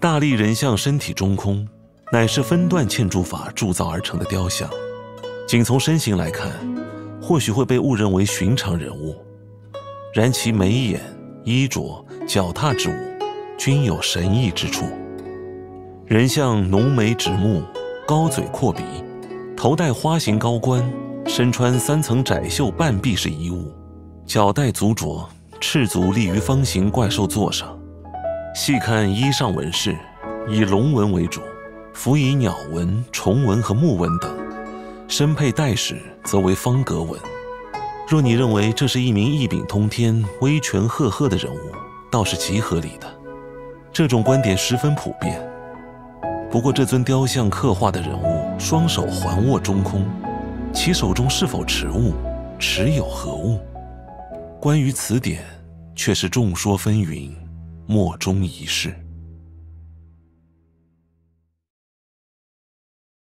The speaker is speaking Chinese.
大力人像身体中空，乃是分段嵌铸法铸造而成的雕像。仅从身形来看，或许会被误认为寻常人物，然其眉眼、衣着、脚踏之物，均有神异之处。人像浓眉直目，高嘴阔鼻，头戴花形高冠，身穿三层窄袖半臂式衣物，脚带足镯，赤足立于方形怪兽座上。细看衣上纹饰，以龙纹为主，辅以鸟纹、虫纹和木纹等。身佩带饰则为方格纹。若你认为这是一名异禀通天、威权赫赫的人物，倒是极合理的。这种观点十分普遍。不过，这尊雕像刻画的人物双手环握中空，其手中是否持物，持有何物？关于此点，却是众说纷纭，莫衷一是。